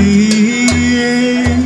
Yeah.